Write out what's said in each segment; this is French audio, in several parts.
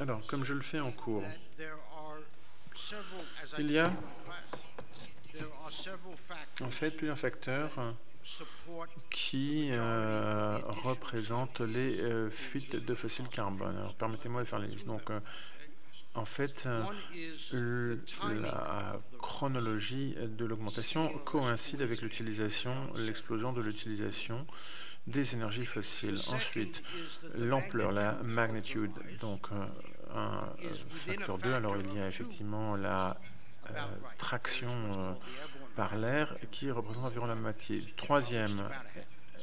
Alors, comme je le fais en cours, il y a en fait plusieurs facteurs qui euh, représentent les euh, fuites de fossiles carbone. Alors, permettez-moi de faire les listes. Donc, euh, en fait, la chronologie de l'augmentation coïncide avec l'utilisation, l'explosion de l'utilisation des énergies fossiles. Ensuite, l'ampleur, la magnitude, donc un facteur 2. Alors, il y a effectivement la traction par l'air qui représente environ la moitié. Troisième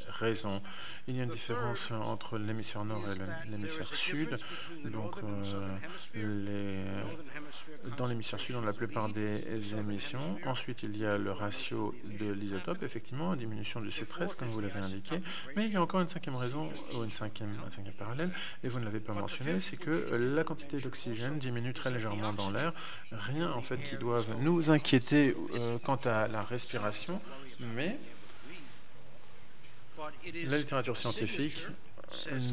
raison, il y a une différence entre l'hémisphère nord et l'hémisphère sud. Donc, euh, dans l'hémisphère sud, on a la plupart des émissions. Ensuite, il y a le ratio de l'isotope, effectivement, diminution du C13, comme vous l'avez indiqué. Mais il y a encore une cinquième raison, ou une cinquième, un cinquième parallèle, et vous ne l'avez pas mentionné, c'est que la quantité d'oxygène diminue très légèrement dans l'air. Rien, en fait, qui doive nous inquiéter euh, quant à la respiration, mais la littérature scientifique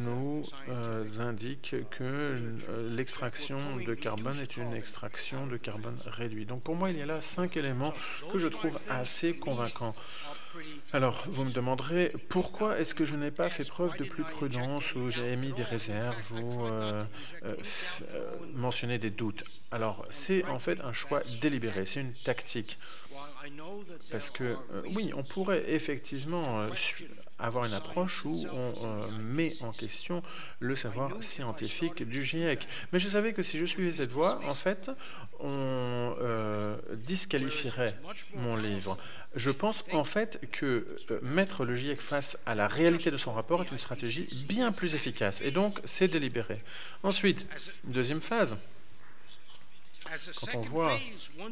nous euh, indique que euh, l'extraction de carbone est une extraction de carbone réduit. Donc pour moi, il y a là cinq éléments que je trouve assez convaincants. Alors, vous me demanderez, pourquoi est-ce que je n'ai pas fait preuve de plus prudence ou j'ai émis des réserves ou euh, mentionné des doutes? Alors, c'est en fait un choix délibéré, c'est une tactique. Parce que, oui, on pourrait effectivement avoir une approche où on met en question le savoir scientifique du GIEC. Mais je savais que si je suivais cette voie, en fait, on euh, disqualifierait mon livre. Je pense en fait que euh, mettre le GIEC face à la réalité de son rapport est une stratégie bien plus efficace. Et donc, c'est délibéré. Ensuite, deuxième phase. Quand on voit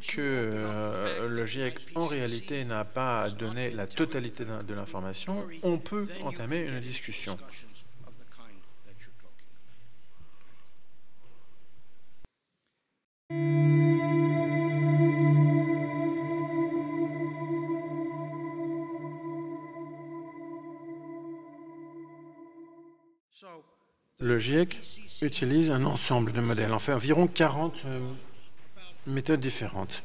que euh, le GIEC en réalité n'a pas donné la totalité de l'information, on peut entamer une discussion. Le GIEC utilise un ensemble de modèles, en fait environ 40 méthodes différentes.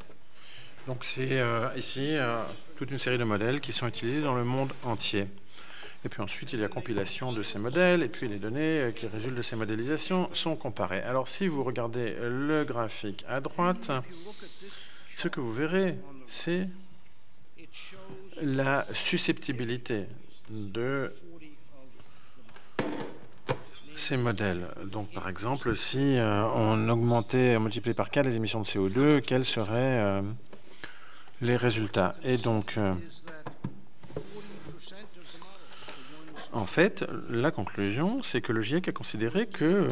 Donc c'est euh, ici euh, toute une série de modèles qui sont utilisés dans le monde entier. Et puis ensuite, il y a compilation de ces modèles, et puis les données euh, qui résultent de ces modélisations sont comparées. Alors si vous regardez le graphique à droite, ce que vous verrez, c'est la susceptibilité de ces modèles. Donc, par exemple, si euh, on augmentait, on multipliait par 4 les émissions de CO2, quels seraient euh, les résultats? Et donc, euh, en fait, la conclusion, c'est que le GIEC a considéré que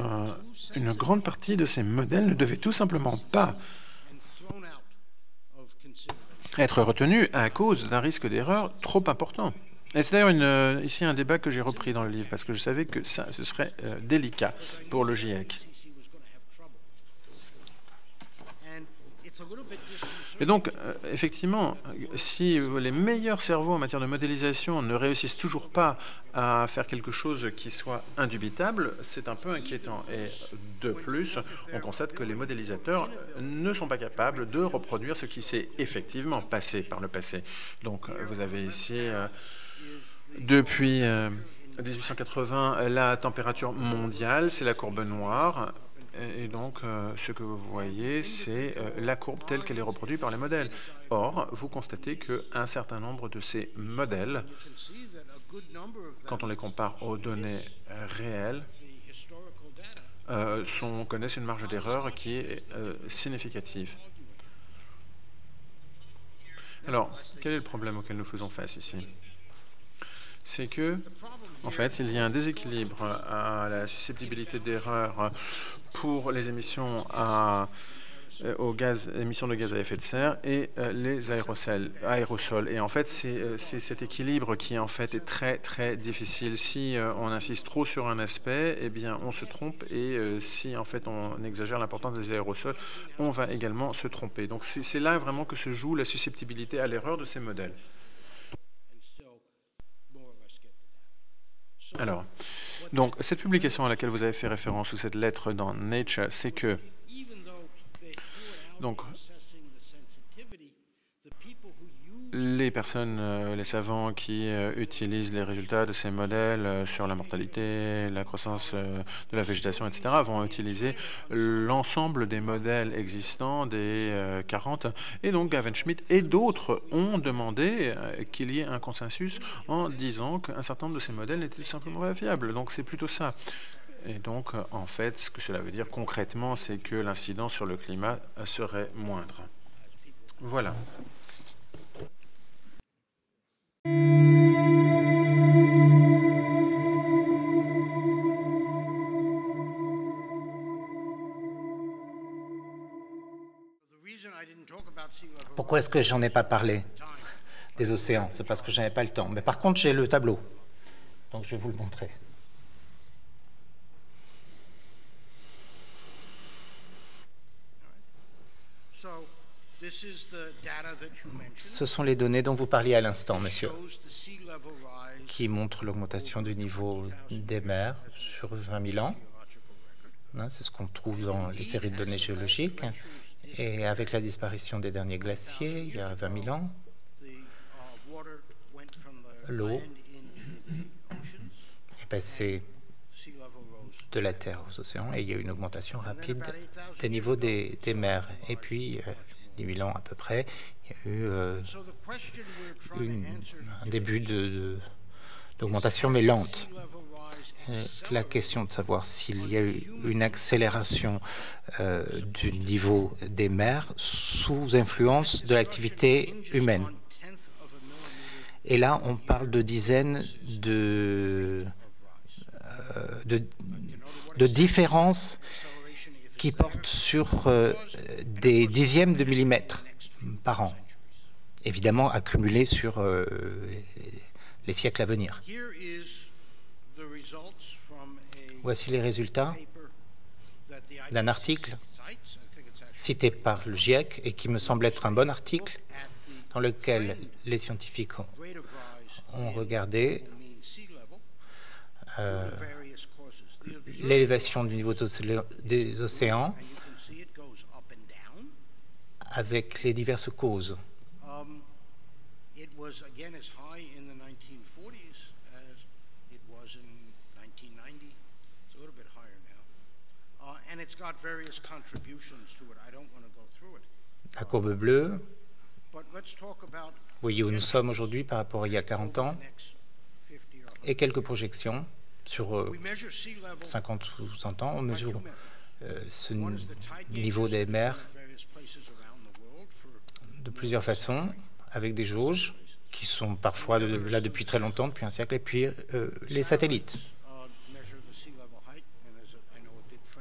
une grande partie de ces modèles ne devaient tout simplement pas être retenus à cause d'un risque d'erreur trop important. Et c'est d'ailleurs euh, ici un débat que j'ai repris dans le livre, parce que je savais que ça, ce serait euh, délicat pour le GIEC. Et donc, euh, effectivement, si les meilleurs cerveaux en matière de modélisation ne réussissent toujours pas à faire quelque chose qui soit indubitable, c'est un peu inquiétant. Et de plus, on constate que les modélisateurs ne sont pas capables de reproduire ce qui s'est effectivement passé par le passé. Donc, vous avez ici... Depuis 1880, euh, la température mondiale, c'est la courbe noire. Et donc, euh, ce que vous voyez, c'est euh, la courbe telle qu'elle est reproduite par les modèles. Or, vous constatez qu'un certain nombre de ces modèles, quand on les compare aux données réelles, connaissent une marge d'erreur qui est significative. Alors, quel est le problème auquel nous faisons face ici? C'est que, en fait, il y a un déséquilibre à la susceptibilité d'erreur pour les émissions à, euh, émissions de gaz à effet de serre et euh, les aérosols, aérosols. Et en fait, euh, c'est cet équilibre qui en fait est très très difficile. Si on insiste trop sur un aspect, eh bien, on se trompe. Et si en fait on exagère l'importance des aérosols, on va également se tromper. Donc c'est là vraiment que se joue la susceptibilité à l'erreur de ces modèles. Alors, Donc, cette publication à laquelle vous avez fait référence, ou cette lettre dans Nature, c'est que donc, les personnes, euh, les savants qui euh, utilisent les résultats de ces modèles euh, sur la mortalité, la croissance de la végétation, etc., vont utiliser l'ensemble des modèles existants des 40. Et donc Gavin Schmidt et d'autres ont demandé qu'il y ait un consensus en disant qu'un certain nombre de ces modèles n'étaient tout simplement pas fiables. Donc c'est plutôt ça. Et donc, en fait, ce que cela veut dire concrètement, c'est que l'incidence sur le climat serait moindre. Voilà. Pourquoi est-ce que j'en ai pas parlé des océans? C'est parce que je n'avais pas le temps. Mais par contre, j'ai le tableau. Donc je vais vous le montrer. Ce sont les données dont vous parliez à l'instant, monsieur, qui montrent l'augmentation du niveau des mers sur 20 000 ans. Hein, c'est ce qu'on trouve dans les séries de données géologiques. Et avec la disparition des derniers glaciers, il y a 20 000 ans, l'eau est passée de la Terre aux océans et il y a eu une augmentation rapide des niveaux des, mers. Et puis, 10 euh, 000 ans à peu près, il y a eu euh, un début d'augmentation, mais lente. Euh, la question de savoir s'il y a eu une accélération du niveau des mers sous influence de l'activité humaine. Et là, on parle de dizaines de, de, de différences qui portent sur euh, des dixièmes de millimètres par an, évidemment accumulés sur euh, les siècles à venir. Voici les résultats d'un article cité par le GIEC et qui me semble être un bon article dans lequel les scientifiques ont regardé euh, l'élévation du niveau des océans avec les diverses causes. La courbe bleue, voyez où nous sommes aujourd'hui par rapport à il y a 40 ans, et quelques projections sur 50 euh, ou 100 ans, on mesure euh, ce niveau des mers de plusieurs façons, avec des jauges qui sont parfois là depuis très longtemps, depuis un siècle, et puis euh, les satellites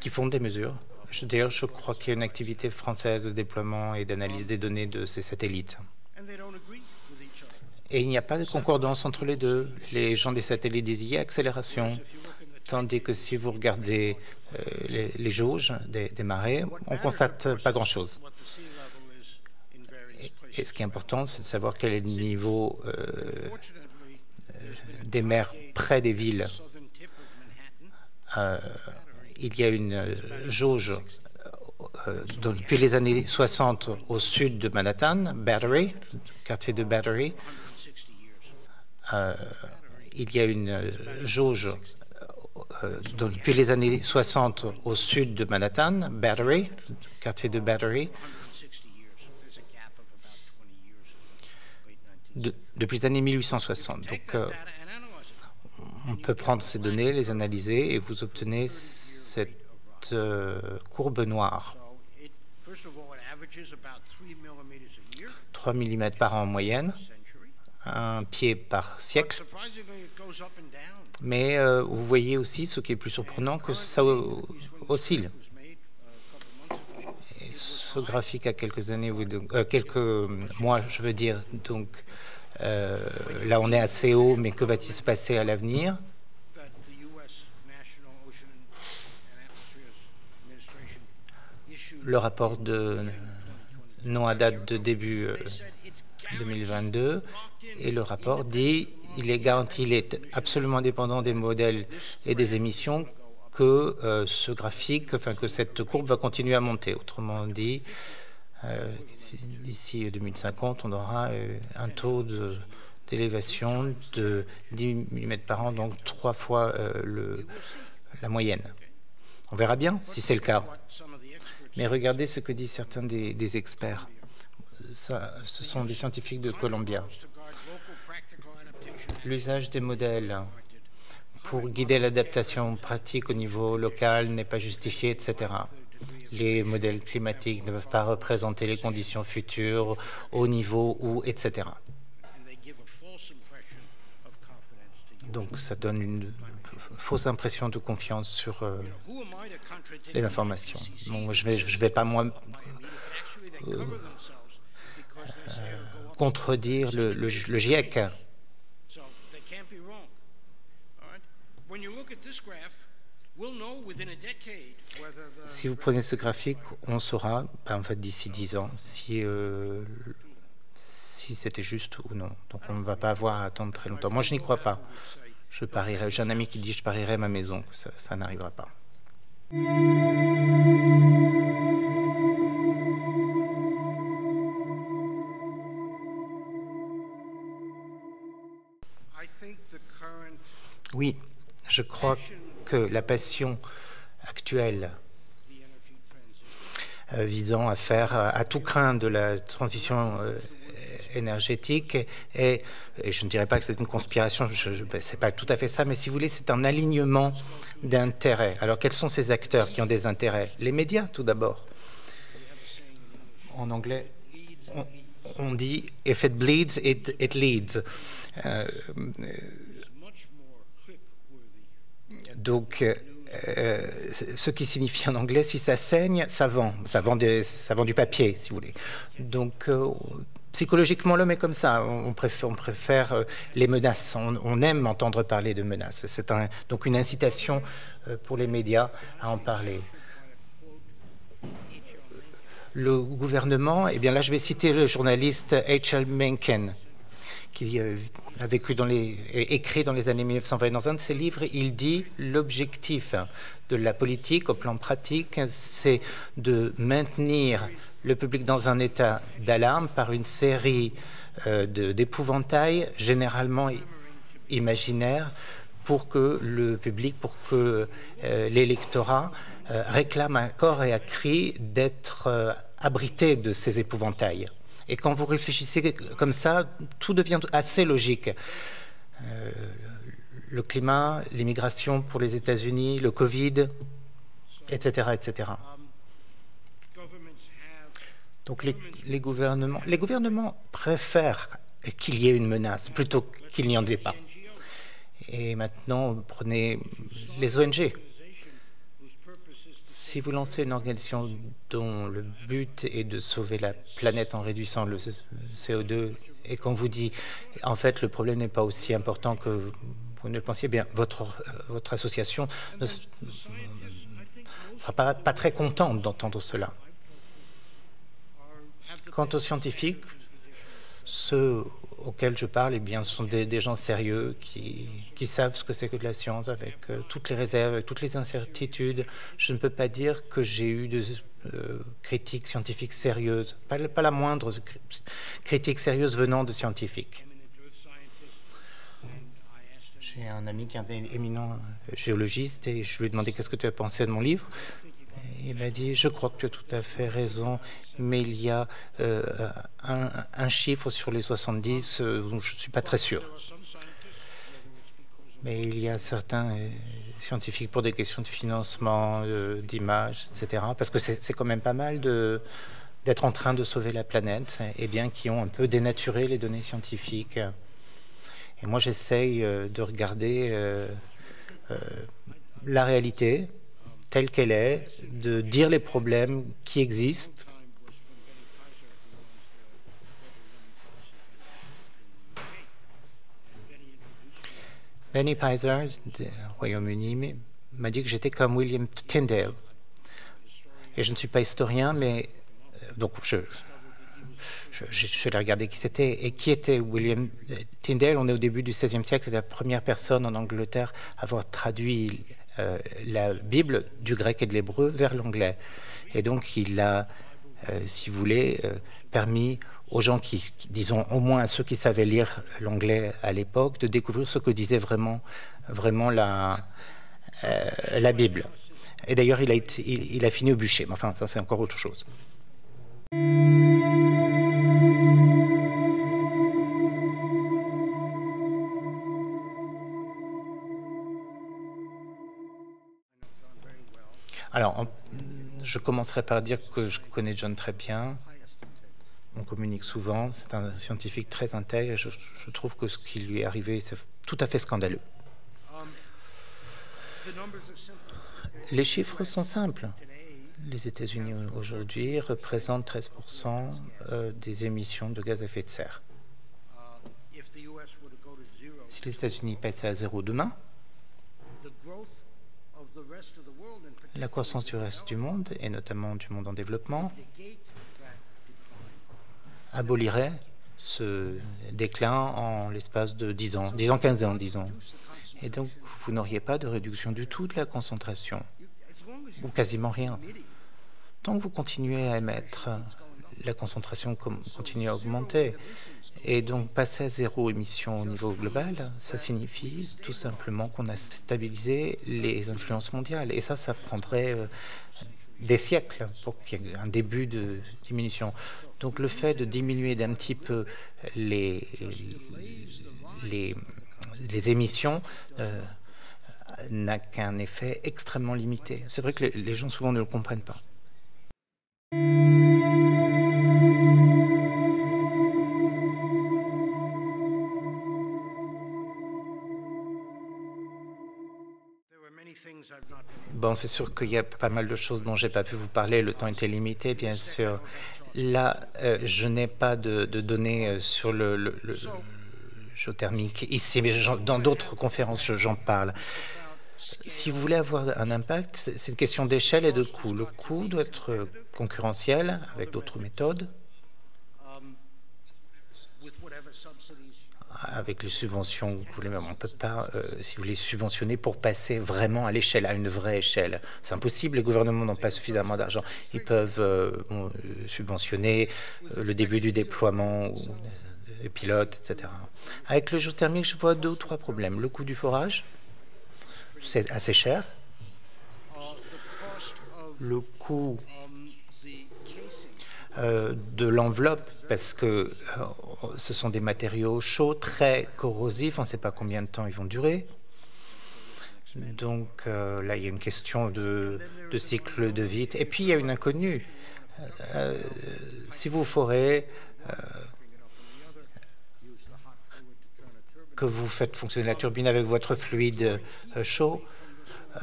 qui font des mesures. D'ailleurs, je crois qu'il y a une activité française de déploiement et d'analyse des données de ces satellites. Et il n'y a pas de concordance entre les deux. Les gens des satellites disent qu'il y a accélération, tandis que si vous regardez euh, les, jauges des, marées, on ne constate pas grand-chose. Et, ce qui est important, c'est de savoir quel est le niveau euh, des mers près des villes. Euh, il y a une jauge depuis les années 60 au sud de Manhattan, Battery, quartier de Battery, euh, il y a une euh, jauge euh, depuis les années 60 au sud de Manhattan, Battery, quartier de Battery. depuis les années 1860. Donc, on peut prendre ces données, les analyser, et vous obtenez cette courbe noire. 3 mm par an en moyenne un pied par siècle. Mais euh, vous voyez aussi, ce qui est plus surprenant, que ça oscille. ce graphique a quelques années, euh, quelques mois, je veux dire, donc euh, là on est assez haut, mais que va-t-il se passer à l'avenir? Le rapport de non à date de début 2022 et le rapport dit il est garanti, il est absolument dépendant des modèles et des émissions que euh, ce graphique, enfin que cette courbe va continuer à monter. Autrement dit, euh, d'ici 2050, on aura euh, un taux d'élévation de, 10 mm par an, donc trois fois le, la moyenne. On verra bien si c'est le cas. Mais regardez ce que disent certains des, experts. Ça, ce sont des scientifiques de Columbia. L'usage des modèles pour guider l'adaptation pratique au niveau local n'est pas justifié, etc. Les modèles climatiques ne peuvent pas représenter les conditions futures au niveau où, etc. Donc ça donne une fausse impression de confiance sur euh, les informations. je ne vais, pas moi euh, euh, contredire le, GIEC. Si vous prenez ce graphique, on saura, ben, en fait, d'ici 10 ans, si, si c'était juste ou non. Donc, on ne va pas avoir à attendre très longtemps. Moi, je n'y crois pas. Je. J'ai un ami qui dit je parierais ma maison que ça, ça n'arrivera pas. Oui, je crois que la passion actuelle euh, visant à faire à tout craint de la transition euh, énergétique et, je ne dirais pas que c'est une conspiration, ce n'est pas tout à fait ça, mais si vous voulez, c'est un alignement d'intérêts. Alors quels sont ces acteurs qui ont des intérêts? Les médias tout d'abord. En anglais, on, dit if it bleeds, it, it leads. Euh, donc, euh, ce qui signifie en anglais, si ça saigne, ça vend. Ça vend, du papier, si vous voulez. Donc, euh, psychologiquement, l'homme est comme ça. On préfère, euh, les menaces. On, aime entendre parler de menaces. C'est donc une incitation pour les médias à en parler. Le gouvernement, eh bien là, je vais citer le journaliste H.L. Mencken qui euh, a vécu dans les, écrit dans les années 1920. Dans un de ses livres, il dit l'objectif de la politique au plan pratique, c'est de maintenir le public dans un état d'alarme par une série euh, d'épouvantails généralement imaginaires pour que le public, pour que euh, l'électorat réclame à corps et à cri d'être abrité de ces épouvantails. Et quand vous réfléchissez comme ça, tout devient assez logique. Euh, le climat, l'immigration pour les États-Unis, le Covid, etc., etc. Donc les, gouvernements, préfèrent qu'il y ait une menace plutôt qu'il n'y en ait pas. Et maintenant, prenez les ONG. Si vous lancez une organisation dont le but est de sauver la planète en réduisant le CO2 et qu'on vous dit en fait le problème n'est pas aussi important que vous ne le pensiez, bien votre, votre association ne sera pas, pas très contente d'entendre cela. Quant aux scientifiques, ceux auxquels je parle, eh bien, ce sont des, gens sérieux qui, savent ce que c'est que de la science, avec euh, toutes les réserves, toutes les incertitudes. Je ne peux pas dire que j'ai eu de euh, critiques scientifiques sérieuses, pas, pas, la moindre critique sérieuse venant de scientifiques. J'ai un ami qui est un éminent géologiste et je lui ai demandé qu'est-ce que tu as pensé de mon livre. Il m'a dit, je crois que tu as tout à fait raison, mais il y a euh, un, chiffre sur les 70 euh, dont je ne suis pas très sûr. Mais il y a certains euh, scientifiques pour des questions de financement, d'image, etc. Parce que c'est quand même pas mal d'être en train de sauver la planète, et bien qui ont un peu dénaturé les données scientifiques. Et moi, j'essaye de regarder la réalité, telle qu'elle est, de dire les problèmes qui existent. Benny Pfizer, du Royaume-Uni, m'a dit que j'étais comme William Tyndale. Et je ne suis pas historien, mais euh, donc je, je, je, suis regarder qui c'était. Et qui était William Tyndale On est au début du XVIe siècle, la première personne en Angleterre à avoir traduit euh, la Bible du grec et de l'hébreu vers l'anglais. Et donc, il a, euh, si vous voulez, euh, permis aux gens qui, disons, au moins à ceux qui savaient lire l'anglais à l'époque, de découvrir ce que disait vraiment, vraiment la, Bible. Et d'ailleurs, il, il, il, a fini au bûcher. Mais enfin, ça, c'est encore autre chose. Alors, je commencerai par dire que je connais John très bien. On communique souvent. C'est un scientifique très intègre. Je, je, trouve que ce qui lui est arrivé, c'est tout à fait scandaleux. Les chiffres sont simples. Les États-Unis aujourd'hui représentent 13% euh, des émissions de gaz à effet de serre. Si les États-Unis passaient à zéro demain, la croissance du reste du monde, et notamment du monde en développement, abolirait ce déclin en l'espace de 10 ans, 10 ans, 15 ans, disons. Et donc, vous n'auriez pas de réduction du tout de la concentration, ou quasiment rien. Tant que vous continuez à émettre, la concentration continue à augmenter. Et donc, passer à zéro émission au niveau global, ça signifie tout simplement qu'on a stabilisé les influences mondiales. Et ça, ça prendrait euh, des siècles pour qu'il y ait un début de diminution. Donc, le fait de diminuer d'un petit peu les, les, les émissions euh, n'a qu'un effet extrêmement limité. C'est vrai que les gens souvent ne le comprennent pas. Bon, c'est sûr qu'il y a pas mal de choses dont j'ai pas pu vous parler. Le temps était limité, bien sûr. Là, euh, je n'ai pas de, de, données sur le, le, le géothermique ici, mais dans d'autres conférences, j'en parle. Si vous voulez avoir un impact, c'est une question d'échelle et de coût. Le coût doit être concurrentiel avec d'autres méthodes. Avec les subventions, on ne peut pas, euh, si vous voulez, subventionner pour passer vraiment à l'échelle, à une vraie échelle. C'est impossible, les gouvernements n'ont pas suffisamment d'argent. Ils peuvent euh, bon, subventionner euh, le début du déploiement, les pilotes, etc. Avec le géothermique, je vois deux ou trois problèmes. Le coût du forage, c'est assez cher. Le coût euh, de l'enveloppe, parce que euh, ce sont des matériaux chauds, très corrosifs, on ne sait pas combien de temps ils vont durer. Donc euh, là, il y a une question de, cycle de vie. Et puis, il y a une inconnue. Euh, si vous forez euh, que vous faites fonctionner la turbine avec votre fluide euh, chaud,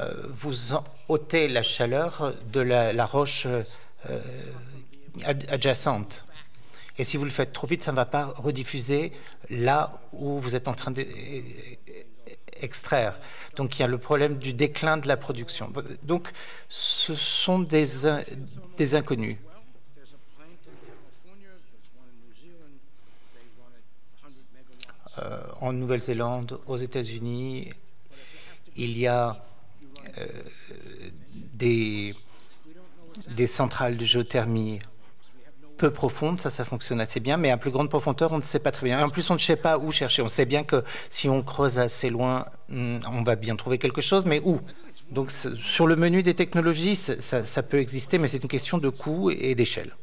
euh, vous ôtez la chaleur de la, roche euh, adjacente. Et si vous le faites trop vite, ça ne va pas rediffuser là où vous êtes en train d'extraire. Donc il y a le problème du déclin de la production. Donc ce sont des, des inconnus. Euh, en Nouvelle-Zélande, aux États-Unis, il y a euh, des, des centrales de géothermie peu profonde, ça, ça fonctionne assez bien, mais à plus grande profondeur, on ne sait pas très bien. En plus, on ne sait pas où chercher. On sait bien que si on creuse assez loin, hmm, on va bien trouver quelque chose, mais où? Donc, sur le menu des technologies, ça peut exister, mais c'est une question de coût et d'échelle.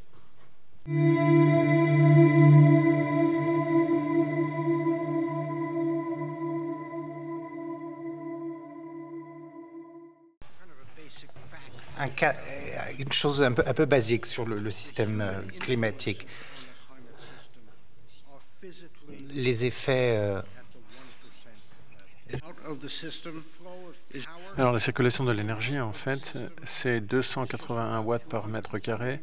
Cas, une chose un peu, un peu basique sur le, système euh, climatique. Les effets. Euh, Alors la circulation de l'énergie, en fait, c'est 281 watts par mètre carré.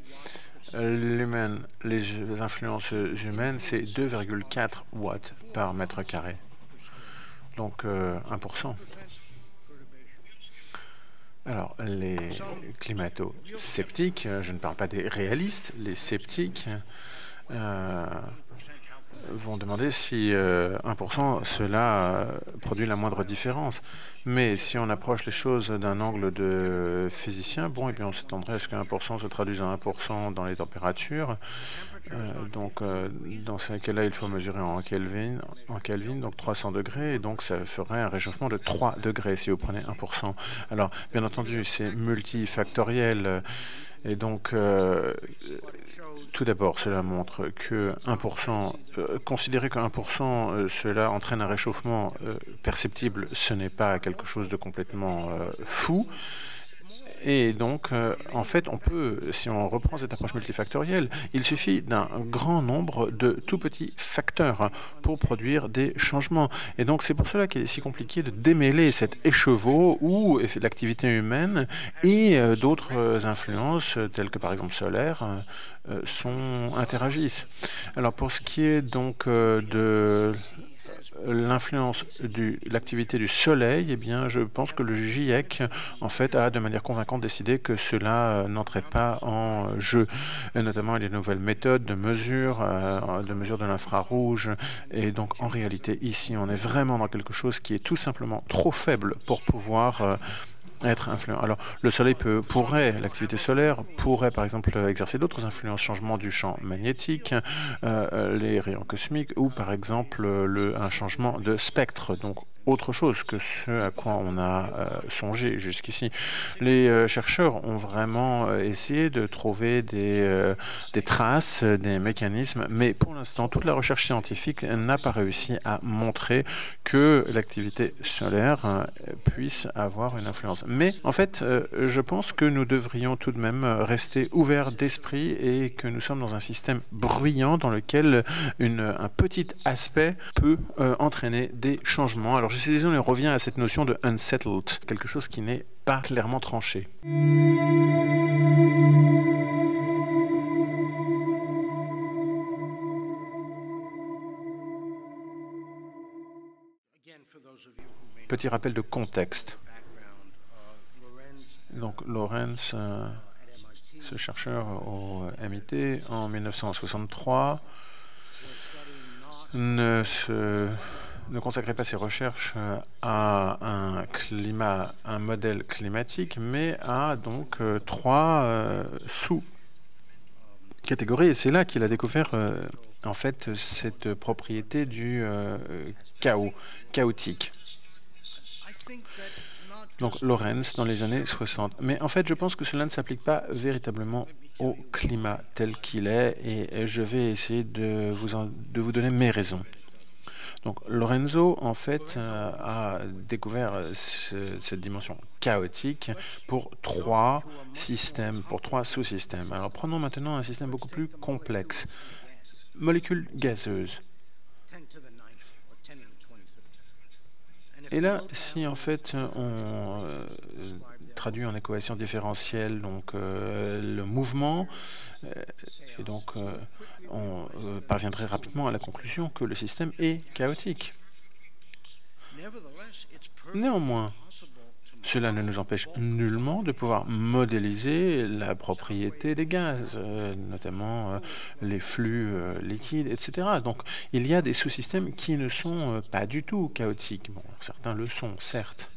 Les influences humaines, c'est 2,4 watts par mètre carré. Donc euh, 1%. Alors, les climato-sceptiques, je ne parle pas des réalistes, les sceptiques, vont demander si 1%, euh, cela euh, produit la moindre différence. Mais si on approche les choses d'un angle de physicien, bon, et eh bien on s'étendrait à ce que 1% se traduise en 1% dans les températures. Euh, donc, dans ce cas-là, il faut mesurer en Kelvin, en Kelvin, donc 300 degrés, et donc ça ferait un réchauffement de 3 degrés si vous prenez 1%. Alors, bien entendu, c'est multifactoriel. Et donc, euh, tout d'abord, cela montre que 1%, euh, considérer que 1%, euh, cela entraîne un réchauffement perceptible, ce n'est pas quelque chose de complètement fou. Et donc, euh, en fait, on peut, si on reprend cette approche multifactorielle, il suffit d'un grand nombre de tout petits facteurs pour produire des changements. Et donc, c'est pour cela qu'il est si compliqué de démêler cet écheveau où l'activité humaine et euh, d'autres influences, telles que par exemple solaire, euh, sont, interagissent. Alors, pour ce qui est donc de l'influence de l'activité du Soleil, eh bien, je pense que le GIEC, en fait, a de manière convaincante décidé que cela euh, n'entrait pas en jeu. Notamment, de nouvelles méthodes de mesure, euh, de mesure de l'infrarouge. Et donc, en réalité, ici, on est vraiment dans quelque chose qui est tout simplement trop faible pour pouvoir euh, être influent. Alors, le Soleil peut, pourrait, l'activité solaire pourrait par exemple exercer d'autres influences, changement du champ magnétique, euh, les rayons cosmiques ou par exemple le, un changement de spectre. Donc, autre chose que ce à quoi on a euh, songé jusqu'ici. Les euh, chercheurs ont vraiment euh, essayé de trouver des, traces, des mécanismes, mais pour l'instant, toute la recherche scientifique n'a pas réussi à montrer que l'activité solaire puisse avoir une influence. Mais en fait, je pense que nous devrions tout de même rester ouverts d'esprit et que nous sommes dans un système bruyant dans lequel un petit aspect peut entraîner des changements. Alors, on revient à cette notion de unsettled, quelque chose qui n'est pas clairement tranché. Petit rappel de contexte. Donc Lorenz, euh, ce chercheur au MIT, en 1963, ne se ne consacrait pas ses recherches euh, à un climat, un modèle climatique, mais à donc euh, trois euh, sous-catégories. Et c'est là qu'il a découvert en fait cette propriété du chaos, chaotique. Donc Lorenz dans les années 60. Mais en fait, je pense que cela ne s'applique pas véritablement au climat tel qu'il est et je vais essayer de vous, de vous donner mes raisons. Donc Lorenzo, en fait, euh, a découvert euh, cette dimension chaotique pour trois systèmes, pour trois sous-systèmes. Alors prenons maintenant un système beaucoup plus complexe. Molécules gazeuses. Et là, si en fait on euh, traduit en équation différentielle donc le mouvement, et donc on euh, parviendrait rapidement à la conclusion que le système est chaotique. Néanmoins, cela ne nous empêche nullement de pouvoir modéliser la propriété des gaz, euh, notamment euh, les flux liquides, etc. Donc, il y a des sous-systèmes qui ne sont pas du tout chaotiques. Bon, certains le sont, certes.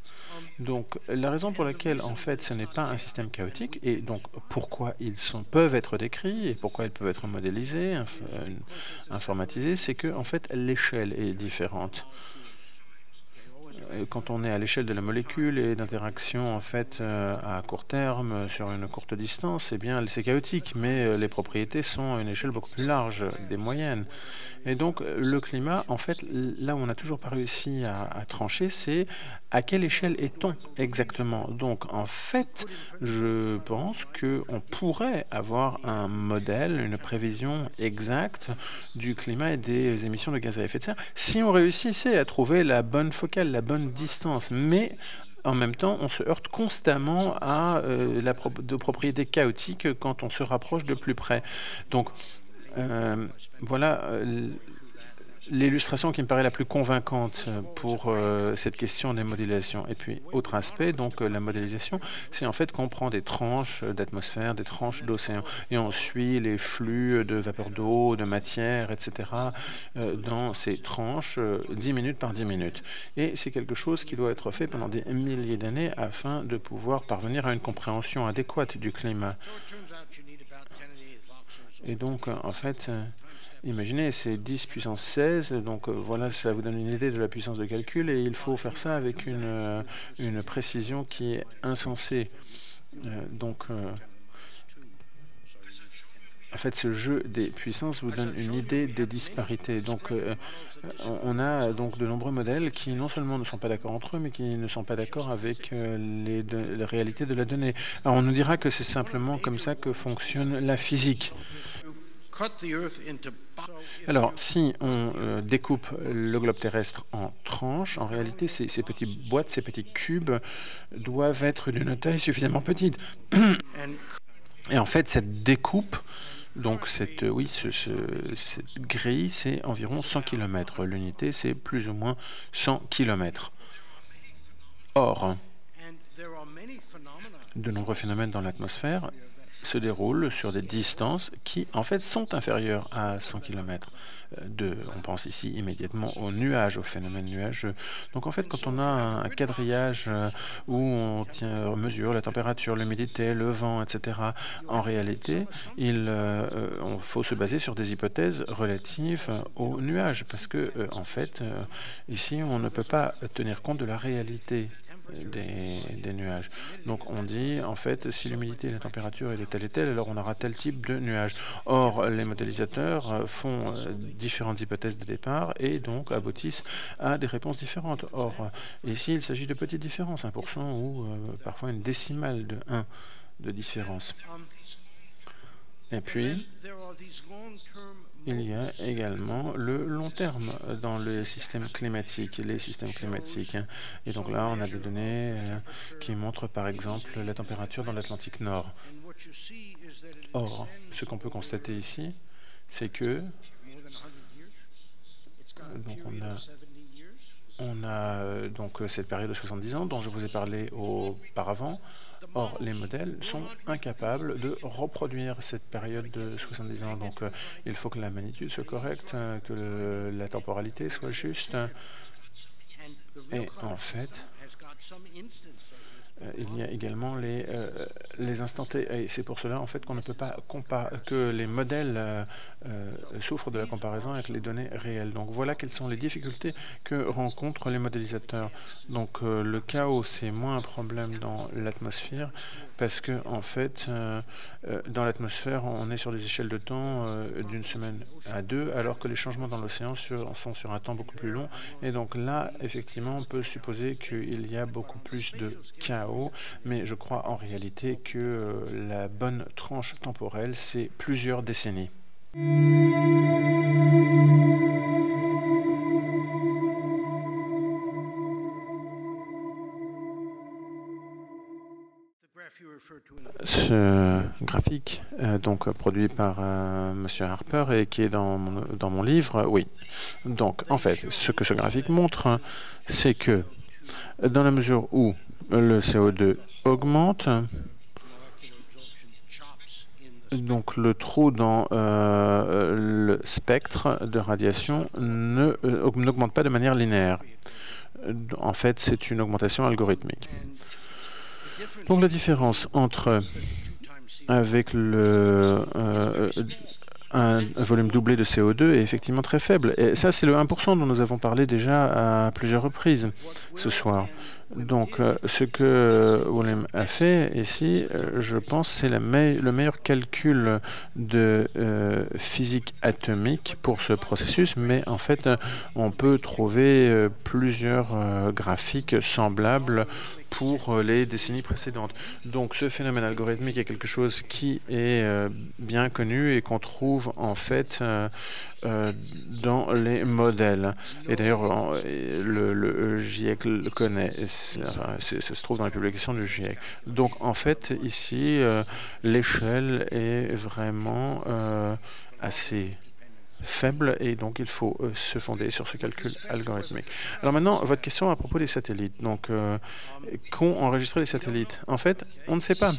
Donc, la raison pour laquelle, en fait, ce n'est pas un système chaotique, et donc pourquoi ils sont, peuvent être décrits et pourquoi ils peuvent être modélisés, euh, informatisés, c'est que, en fait, l'échelle est différente quand on est à l'échelle de la molécule et d'interaction en fait euh, à court terme sur une courte distance, eh bien c'est chaotique, mais euh, les propriétés sont à une échelle beaucoup plus large, des moyennes. Et donc le climat, en fait, là où on n'a toujours pas réussi à, trancher, c'est à quelle échelle est-on exactement? Donc en fait, je pense qu'on pourrait avoir un modèle, une prévision exacte du climat et des émissions de gaz à effet de serre si on réussissait à trouver la bonne focale, la bonne distance. Mais en même temps, on se heurte constamment à euh, la de propriétés chaotiques quand on se rapproche de plus près. Donc, euh, voilà, euh, l'illustration qui me paraît la plus convaincante pour euh, cette question des modélisations. Et puis, autre aspect, donc la modélisation, c'est en fait qu'on prend des tranches d'atmosphère, des tranches d'océan, et on suit les flux de vapeur d'eau, de matière, etc., euh, dans ces tranches, 10 minutes par 10 minutes. Et c'est quelque chose qui doit être fait pendant des milliers d'années afin de pouvoir parvenir à une compréhension adéquate du climat. Et donc, en fait, Imaginez, c'est 10 puissance 16, donc euh, voilà, ça vous donne une idée de la puissance de calcul, et il faut faire ça avec une, euh, une précision qui est insensée. Euh, donc, en fait, ce jeu des puissances vous donne une idée des disparités. Donc, on a donc de nombreux modèles qui non seulement ne sont pas d'accord entre eux, mais qui ne sont pas d'accord avec les, les réalités de la donnée. Alors, on nous dira que c'est simplement comme ça que fonctionne la physique. Alors, si on euh, découpe le globe terrestre en tranches, en réalité, ces, ces petites boîtes, ces petits cubes doivent être d'une taille suffisamment petite. Et en fait, cette découpe, donc cette, oui, ce, cette grille, c'est environ 100 km. L'unité, c'est plus ou moins 100 km. Or, de nombreux phénomènes dans l'atmosphère se déroulent sur des distances qui, en fait, sont inférieures à 100 km. De, on pense ici immédiatement aux nuages, aux phénomènes nuageux. Donc, en fait, quand on a un quadrillage euh, où on, mesure la température, l'humidité, le vent, etc., en réalité, il euh, faut se baser sur des hypothèses relatives aux nuages, parce que, euh, en fait, ici, on ne peut pas tenir compte de la réalité des, nuages. Donc on dit, en fait, si l'humidité et la température est telle et telle, alors on aura tel type de nuage. Or, les modélisateurs euh, font euh, différentes hypothèses de départ et donc aboutissent à des réponses différentes. Or, euh, ici, il s'agit de petites différences, 1% ou parfois une décimale de 1 de différence. Et puis, il y a également le long terme dans le système climatique, les systèmes climatiques. Et donc là, on a des données euh, qui montrent par exemple la température dans l'Atlantique Nord. Or, ce qu'on peut constater ici, c'est que on a, on a euh, donc cette période de 70 ans dont je vous ai parlé auparavant. Or, les modèles sont incapables de reproduire cette période de 70 ans. Donc, euh, il faut que la magnitude soit correcte, euh, que la temporalité soit juste. Et en fait, euh, il y a également les, euh, les instants T. Et c'est pour cela en fait qu'on ne peut pas comparer, que les modèles euh, souffrent de la comparaison avec les données réelles. Donc voilà quelles sont les difficultés que rencontrent les modélisateurs. Donc le chaos, c'est moins un problème dans l'atmosphère parce que en fait, dans l'atmosphère, on est sur des échelles de temps d'une semaine à deux, alors que les changements dans l'océan sont sur un temps beaucoup plus long. Et donc là, effectivement, on peut supposer qu'il y a beaucoup plus de chaos mais je crois en réalité que euh, la bonne tranche temporelle, c'est plusieurs décennies. Ce graphique, euh, donc produit par euh, Monsieur Harper et qui est dans mon, dans mon livre, oui. Donc, en fait, ce que ce graphique montre, c'est que dans la mesure où le CO2 augmente. Donc le trou dans euh, le spectre de radiation euh, n'augmente pas de manière linéaire. En fait, c'est une augmentation algorithmique. Donc la différence entre avec le, euh, un volume doublé de CO2 est effectivement très faible. Et ça, c'est le 1% dont nous avons parlé déjà à plusieurs reprises ce soir. Donc, euh, ce que Willem a fait ici, euh, je pense, c'est le meilleur calcul de euh, physique atomique pour ce processus, mais en fait, on peut trouver plusieurs graphiques semblables pour les décennies précédentes. Donc ce phénomène algorithmique est quelque chose qui est bien connu et qu'on trouve en fait euh, dans les modèles. Et d'ailleurs, le, GIEC le connaît. ça se trouve dans les publications du GIEC. Donc, en fait, ici, euh, l'échelle est vraiment euh, assez faible et donc il faut se fonder sur ce calcul algorithmique. Alors maintenant, votre question à propos des satellites. Donc, qu'ont enregistré les satellites? En fait, on ne sait pas.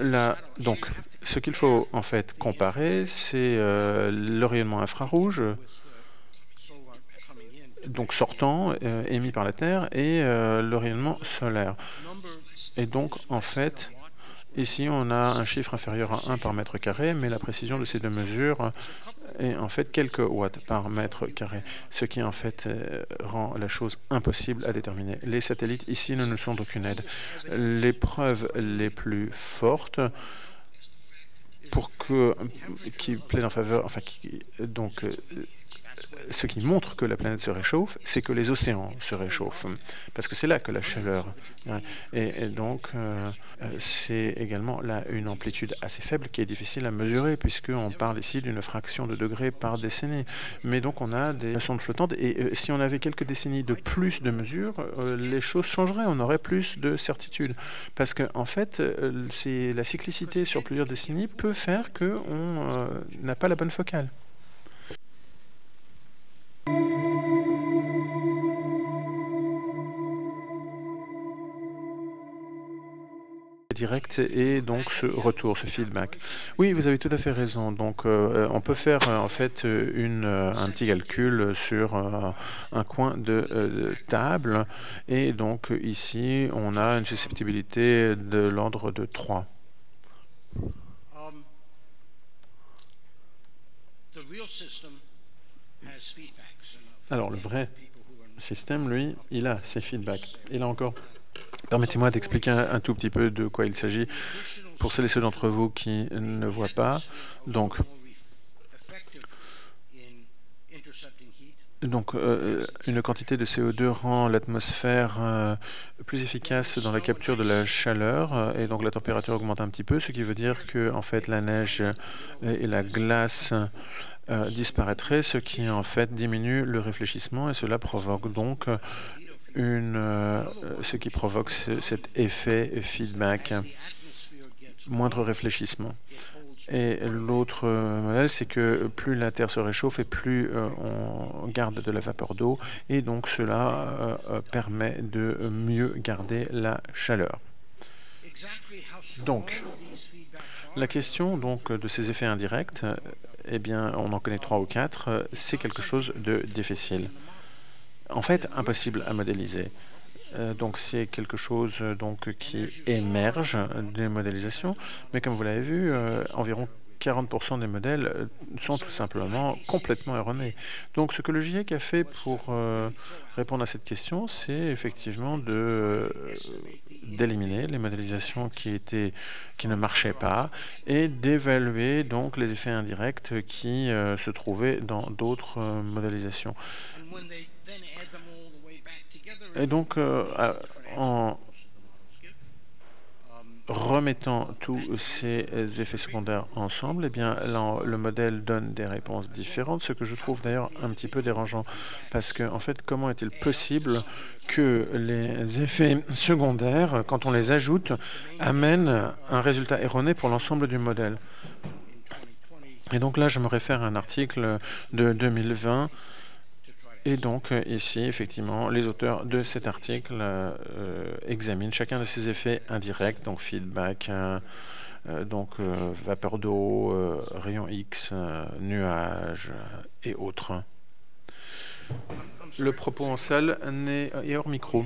Là, donc, ce qu'il faut en fait comparer, c'est le rayonnement infrarouge donc sortant, euh, émis par la Terre, et euh, le rayonnement solaire. Et donc, en fait, ici, on a un chiffre inférieur à 1 par mètre carré, mais la précision de ces deux mesures est en fait quelques watts par mètre carré, ce qui en fait euh, rend la chose impossible à déterminer. Les satellites ici ne nous sont d'aucune aide. Les preuves les plus fortes pour que qui plaident en faveur, enfin qui, donc ce qui montre que la planète se réchauffe, c'est que les océans se réchauffent, parce que c'est là que la chaleur. Et, donc, euh, c'est également là une amplitude assez faible qui est difficile à mesurer, puisqu'on parle ici d'une fraction de degré par décennie. Mais donc, on a des sondes flottantes, et euh, si on avait quelques décennies de plus de mesures, euh, les choses changeraient, on aurait plus de certitude. Parce qu'en en fait, la cyclicité sur plusieurs décennies peut faire qu'on n'a pas la bonne focale. Direct et donc ce retour, ce feedback. Oui, vous avez tout à fait raison. Donc, euh, on peut faire euh, en fait une, euh, un petit calcul sur un coin de, table et donc ici, on a une susceptibilité de l'ordre de 3. Alors, le vrai système, lui, il a ses feedbacks. Il a encore Permettez-moi d'expliquer un, tout petit peu de quoi il s'agit pour celles et ceux d'entre vous qui ne voient pas. Donc, donc euh, une quantité de CO2 rend l'atmosphère euh, plus efficace dans la capture de la chaleur euh, et donc la température augmente un petit peu, ce qui veut dire que en fait la neige et la glace disparaîtraient, ce qui en fait diminue le réfléchissement et cela provoque donc une, euh, ce qui provoque cet effet feedback, moindre réfléchissement. Et l'autre modèle, c'est que plus la Terre se réchauffe et plus euh, on garde de la vapeur d'eau, et donc cela euh, permet de mieux garder la chaleur. Donc, la question donc de ces effets indirects, eh bien, on en connaît trois ou quatre, c'est quelque chose de difficile en fait impossible à modéliser. Euh, donc c'est quelque chose donc qui émerge des modélisations, mais comme vous l'avez vu, euh, environ 40% des modèles euh, sont tout simplement complètement erronés. Donc ce que le GIEC a fait pour répondre à cette question, c'est effectivement d'éliminer les modélisations qui étaient qui ne marchaient pas et d'évaluer donc les effets indirects qui se trouvaient dans d'autres modélisations. Et donc, euh, en remettant tous ces effets secondaires ensemble, eh bien, le modèle donne des réponses différentes, ce que je trouve d'ailleurs un petit peu dérangeant, parce que, en fait, comment est-il possible que les effets secondaires, quand on les ajoute, amènent un résultat erroné pour l'ensemble du modèle? Et donc là, je me réfère à un article de 2020 et donc euh, ici, effectivement, les auteurs de cet article euh, examinent chacun de ces effets indirects, donc feedback, euh, donc vapeur d'eau, rayon X, nuages et autres. Le propos en salle est hors micro.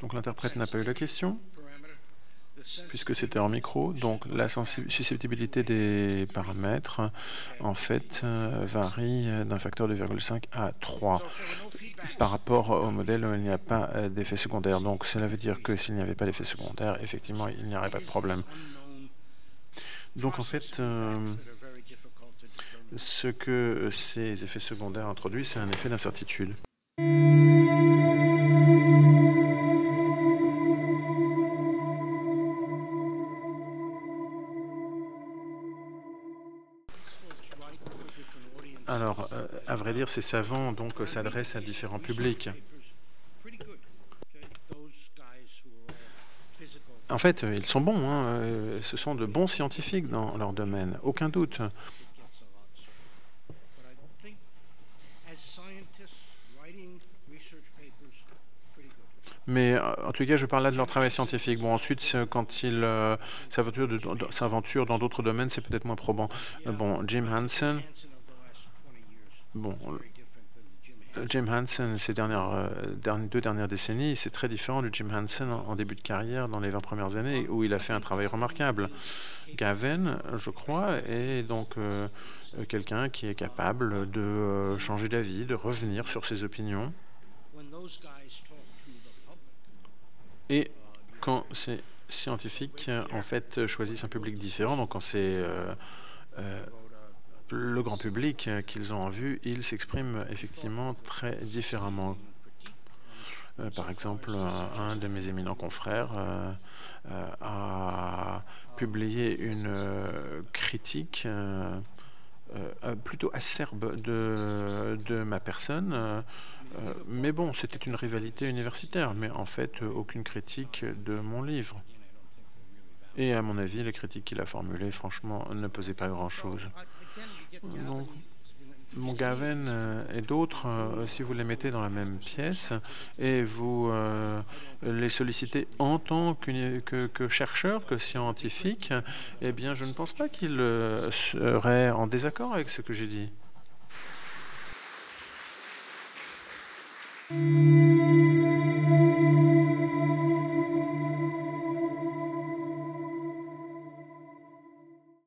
Donc l'interprète n'a pas eu la question puisque c'était en micro. Donc la susceptibilité des paramètres, en fait, euh, varie d'un facteur de 2,5 à 3 par rapport au modèle où il n'y a pas euh, d'effet secondaire. Donc cela veut dire que s'il n'y avait pas d'effet secondaire, effectivement, il n'y aurait pas de problème. Donc en fait, euh, ce que ces effets secondaires introduisent, c'est un effet d'incertitude. Ces savants donc s'adressent à différents publics. en fait, ils sont bons. Hein. Ce sont de bons scientifiques dans leur domaine, aucun doute. Mais euh, en tout cas, je parle là de leur travail scientifique. Bon, ensuite, quand ils euh, s'aventurent dans d'autres domaines, c'est peut-être moins probant. Euh, bon, Jim Hansen. Bon, Jim Hansen, ces dernières, deux dernières décennies, c'est très différent du Jim Hansen en, début de carrière, dans les 20 premières années, où il a fait un travail remarquable. Gavin, je crois, est donc quelqu'un qui est capable de changer d'avis, de revenir sur ses opinions. Et quand ces scientifiques, en fait, choisissent un public différent, donc quand c'est euh, euh, le grand public qu'ils ont en vue, ils s'expriment effectivement très différemment. Euh, par exemple, un de mes éminents confrères a publié une critique plutôt acerbe de, ma personne euh, mais bon, c'était une rivalité universitaire, mais en fait, euh, aucune critique de mon livre. Et à mon avis, les critiques qu'il a formulées, franchement, ne pesaient pas grand-chose. Mon, mon euh, et d'autres, euh, si vous les mettez dans la même pièce et vous euh, les sollicitez en tant que, que, chercheur, que scientifique, eh bien, je ne pense pas qu'ils seraient en désaccord avec ce que j'ai dit.